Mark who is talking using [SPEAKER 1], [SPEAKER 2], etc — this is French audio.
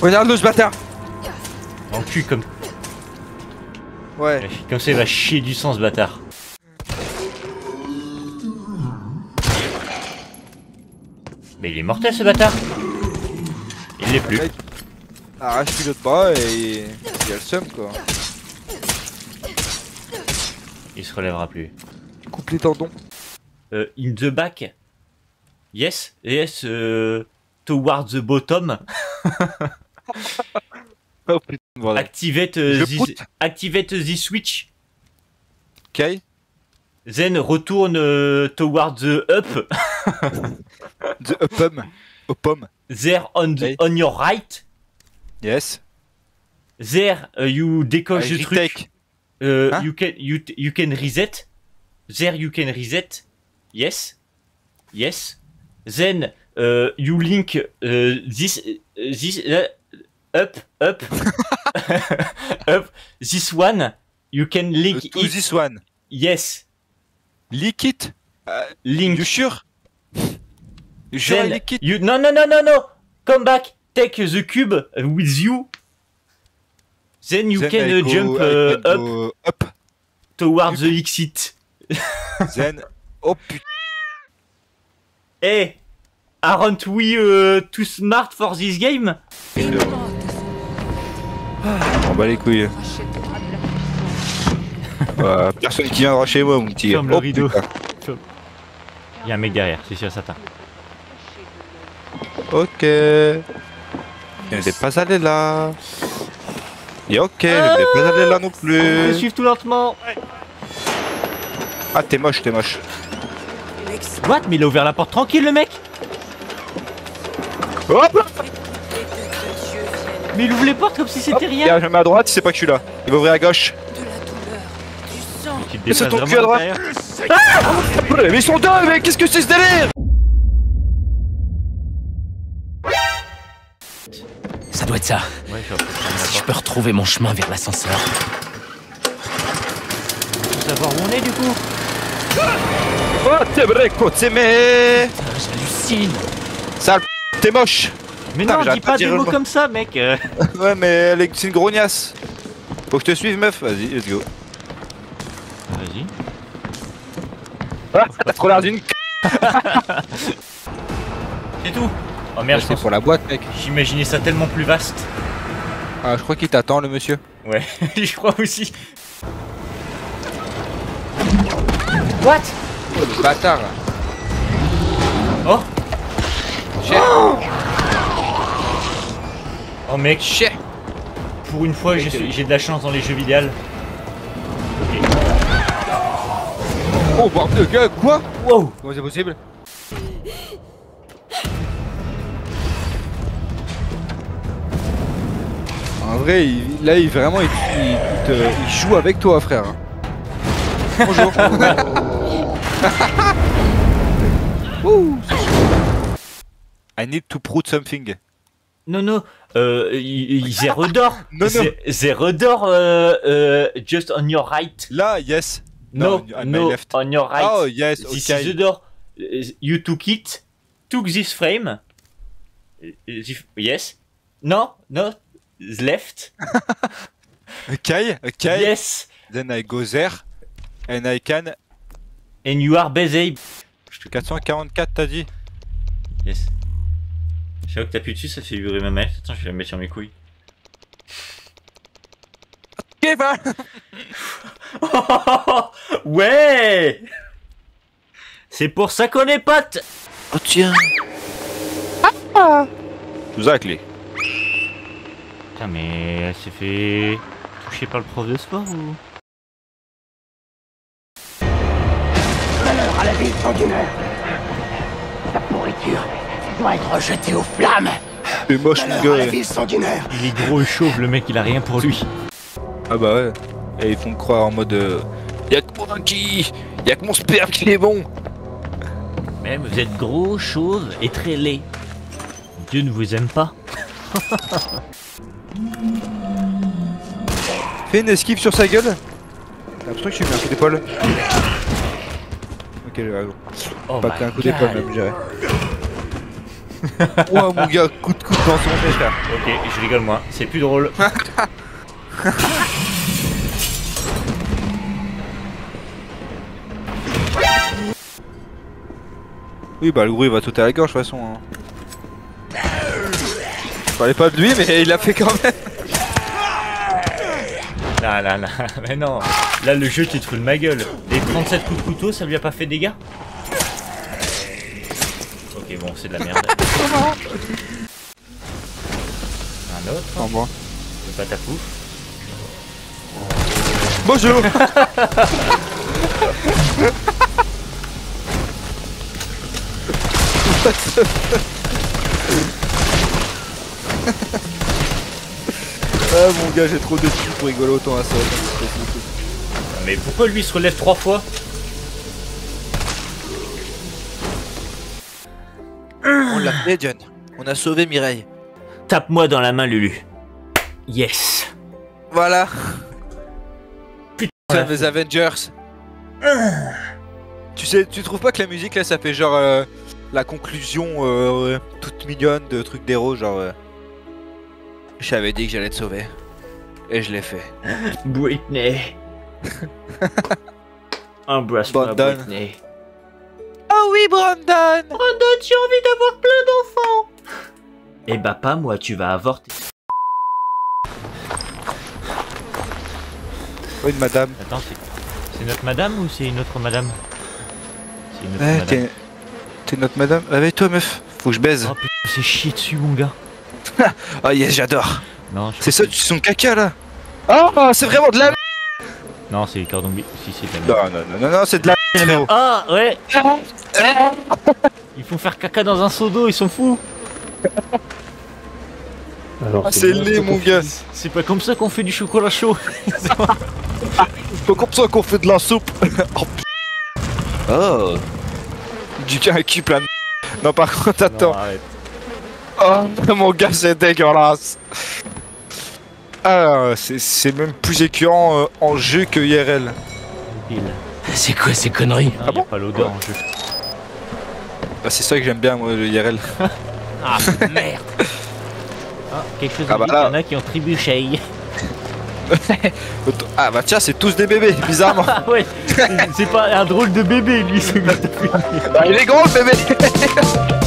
[SPEAKER 1] Regarde-le ce bâtard
[SPEAKER 2] En cul comme,
[SPEAKER 1] Ouais.
[SPEAKER 2] comme ça il va chier du sang ce bâtard. Mais il est mortel ce bâtard Il l'est plus.
[SPEAKER 1] Ouais. Arrache-lui l'autre bras et il y a le seum quoi.
[SPEAKER 2] Il se relèvera plus.
[SPEAKER 1] Coupe les tendons.
[SPEAKER 2] Euh, in the back. Yes, yes, euh, towards the bottom.
[SPEAKER 1] Oh putain.
[SPEAKER 2] Activate,
[SPEAKER 1] proute.
[SPEAKER 2] activate the switch.
[SPEAKER 1] Ok.
[SPEAKER 2] Then retourne euh, towards the up.
[SPEAKER 1] The upum. Upum.
[SPEAKER 2] There on, the,
[SPEAKER 1] Okay.
[SPEAKER 2] on your right.
[SPEAKER 1] Yes.
[SPEAKER 2] There uh, you décoche le truc. Euh,
[SPEAKER 1] Hein?
[SPEAKER 2] you, can, you, you can reset. There you can reset. Yes. Yes. Then uh, you link uh, this this uh, up up up this one. You can
[SPEAKER 1] Uh,
[SPEAKER 2] link
[SPEAKER 1] to
[SPEAKER 2] it.
[SPEAKER 1] this one.
[SPEAKER 2] Yes.
[SPEAKER 1] Lick it?
[SPEAKER 2] Link.
[SPEAKER 1] You sure? You sure it?
[SPEAKER 2] you no no no no no. Come back. Take the cube with you. Then you
[SPEAKER 1] Then
[SPEAKER 2] can uh,
[SPEAKER 1] go-
[SPEAKER 2] jump uh,
[SPEAKER 1] can
[SPEAKER 2] up
[SPEAKER 1] up.
[SPEAKER 2] towards the exit.
[SPEAKER 1] Then. Oh putain.
[SPEAKER 2] Hey, aren't we uh, too smart for this game?
[SPEAKER 1] On bat les couilles. Bah, personne qui viendra chez moi, mon petit.
[SPEAKER 2] Ferme le
[SPEAKER 1] Oh,
[SPEAKER 2] rideau. Il y a un mec derrière, c'est sûr, certain.
[SPEAKER 1] Ok. Je n'étais pas allé là. Et ok, je n'étais pas allé là non
[SPEAKER 2] Je vais
[SPEAKER 1] plus.
[SPEAKER 2] suivre tout lentement.
[SPEAKER 1] Ah, t'es moche, t'es moche.
[SPEAKER 2] What Mais il a ouvert la porte tranquille, le mec
[SPEAKER 1] Hop
[SPEAKER 2] Mais il ouvre les portes comme si c'était
[SPEAKER 1] Il
[SPEAKER 2] rien
[SPEAKER 1] a jamais à droite, il sait pas que je suis là. Il va ouvrir à gauche.
[SPEAKER 2] Tu te
[SPEAKER 1] Mais c'est
[SPEAKER 2] déplaces
[SPEAKER 1] ton cul à droite.
[SPEAKER 2] derrière.
[SPEAKER 1] Mais ils sont deux, mais qu'est-ce que c'est ce délire?
[SPEAKER 3] Ça doit être ça.
[SPEAKER 2] Ouais, la
[SPEAKER 3] Si je peux retrouver mon chemin vers l'ascenseur.
[SPEAKER 2] Savoir où on est, du coup
[SPEAKER 1] Oh, t'es vrai, c'est mais.
[SPEAKER 3] J'hallucine.
[SPEAKER 1] Sale t'es moche.
[SPEAKER 2] Mais non, dis
[SPEAKER 1] pas
[SPEAKER 2] pas
[SPEAKER 1] de
[SPEAKER 2] des mots comme ça, mec.
[SPEAKER 1] Ouais, mais elle est- c'est une grognasse. Faut que je te suive, meuf. Vas-y, let's go.
[SPEAKER 2] Vas-y.
[SPEAKER 1] Ah, t'as trop l'air d'une.
[SPEAKER 2] C'est tout Oh merde,
[SPEAKER 1] C'est pour la boîte, mec.
[SPEAKER 2] j'imaginais ça tellement plus vaste.
[SPEAKER 1] Ah, je crois qu'il t'attend, le monsieur.
[SPEAKER 2] Ouais, je crois aussi. What?
[SPEAKER 1] Oh, le bâtard, là.
[SPEAKER 2] Oh
[SPEAKER 1] Chef.
[SPEAKER 2] Oh mec,
[SPEAKER 1] Chef.
[SPEAKER 2] pour une fois, j'ai j'ai de la chance dans les jeux vidéo. Ok.
[SPEAKER 1] Oh, bordel, quoi?
[SPEAKER 2] Wow
[SPEAKER 1] Comment c'est possible? En vrai, il- là, il vraiment, il, il- il te- il joue avec toi, frère. Bonjour. Ouh. I need to prove something.
[SPEAKER 2] Non, non, euh, zéro d'or.
[SPEAKER 1] Non, non.
[SPEAKER 2] Zé- Zéro d'or, euh, euh, just on your right.
[SPEAKER 1] Là, yes.
[SPEAKER 2] No,
[SPEAKER 1] on- on
[SPEAKER 2] no,
[SPEAKER 1] left.
[SPEAKER 2] on your right.
[SPEAKER 1] Oh, yes,
[SPEAKER 2] This is the
[SPEAKER 1] okay.
[SPEAKER 2] door. Uh, You took it, took this frame. Uh, yes. No, no, left.
[SPEAKER 1] Okay, okay.
[SPEAKER 2] Yes.
[SPEAKER 1] Then I go there. And I can.
[SPEAKER 2] And you are busy.
[SPEAKER 1] 444, t'as dit?
[SPEAKER 2] Yes. Je vois que t'appuies dessus, ça fait vibrer ma main. Attends, je vais la mettre sur mes couilles.
[SPEAKER 1] Kevin
[SPEAKER 2] ouais C'est pour ça qu'on est potes
[SPEAKER 1] Oh, tiens. Nous a la clé.
[SPEAKER 2] Putain, mais elle s'est fait toucher par le prof de sport ou?
[SPEAKER 4] Malheur à la ville sanguinaire La pourriture doit être aux flammes
[SPEAKER 1] C'est moche, gars.
[SPEAKER 2] Il est gros et chauve, le mec, il a rien pour lui.
[SPEAKER 1] Ah bah ouais. Et ils font croire en mode. euh, Y'a que moi qui. Y'a que mon sperme qui est bon.
[SPEAKER 2] Mais vous êtes gros, chauve et très laid. Dieu ne vous aime pas.
[SPEAKER 1] Fais une esquive sur sa gueule. J'ai l'impression que je suis mis un coup d'épaule. Ok, j'ai raison.
[SPEAKER 2] Oh
[SPEAKER 1] Pas un coup d'épaule même, je dirais. Oh mon gars, coup de coude dans son frère.
[SPEAKER 2] Ok, je rigole moins, c'est plus drôle.
[SPEAKER 1] Oui, bah le gros il va sauter à la gorge de toute façon. Hein. Je parlais pas de lui, mais il l'a fait quand même.
[SPEAKER 2] Là, là, là, mais non. Là, le jeu, tu te fous de ma gueule. Les 37 coups de couteau, ça lui a pas fait de dégâts? Ok, bon, c'est de la merde. Un autre,
[SPEAKER 1] Au revoir.
[SPEAKER 2] le patapouf.
[SPEAKER 1] Bonjour Ah mon gars, j'ai trop de dessus pour rigoler autant à ça.
[SPEAKER 2] Mais pourquoi lui il se relève trois fois?
[SPEAKER 5] On l'a fait, John. On a sauvé Mireille.
[SPEAKER 2] Tape-moi dans la main, Lulu. Yes.
[SPEAKER 5] Voilà.
[SPEAKER 2] Putain.
[SPEAKER 5] les Avengers. Tu sais, tu trouves pas que la musique là, ça fait genre euh, la conclusion euh, toute mignonne de trucs d'héros, genre. euh, J'avais dit que j'allais te sauver. Et je l'ai fait.
[SPEAKER 2] Britney. Embrasse-moi. Britney.
[SPEAKER 5] Oh oui, Brandon
[SPEAKER 2] Brandon, j'ai envie d'avoir plein d'enfants. Eh bah pas moi, tu vas avorter.
[SPEAKER 1] Oui, madame.
[SPEAKER 2] Attends, c'est... Notre madame ou c'est une autre madame? C'est une autre
[SPEAKER 1] Eh,
[SPEAKER 2] madame.
[SPEAKER 1] t'es... Notre madame Réveille-toi, meuf. Faut que je baise.
[SPEAKER 2] Oh putain, c'est chier dessus, mon gars.
[SPEAKER 1] Oh yes, j'adore.
[SPEAKER 2] Non,
[SPEAKER 1] C'est ça, tu son caca là Oh, c'est vraiment de la merde
[SPEAKER 2] que- Non, c'est les cordons Si, c'est de la merde.
[SPEAKER 1] Non, non, non, non, non, c'est de la.
[SPEAKER 2] Ah, ouais Ils font faire caca dans un seau d'eau, ils sont fous
[SPEAKER 1] Ah, c'est laid, mon gars.
[SPEAKER 2] C'est pas comme ça qu'on fait du chocolat chaud
[SPEAKER 1] Pas comme ça qu'on fait de la soupe. oh, p- oh. Du un cul plein de Non, par contre, attends.
[SPEAKER 2] Non.
[SPEAKER 1] Oh, mon gars, c'est dégueulasse. Ah, c'est- c'est même plus écœurant euh, en jeu que IRL.
[SPEAKER 3] C'est quoi ces conneries
[SPEAKER 2] Non, y a pas l'odeur en jeu.
[SPEAKER 1] Bah, c'est ça que j'aime bien, moi, le IRL.
[SPEAKER 2] Ah, merde Ah, quelque chose
[SPEAKER 1] Ah
[SPEAKER 2] me
[SPEAKER 1] bah
[SPEAKER 2] dit
[SPEAKER 1] là.
[SPEAKER 2] y en a qui ont trébuché.
[SPEAKER 1] Ah, bah tiens, c'est tous des bébés, bizarrement.
[SPEAKER 2] Ah ouais, c'est pas un drôle de bébé lui.
[SPEAKER 1] Bah, il est gros, le bébé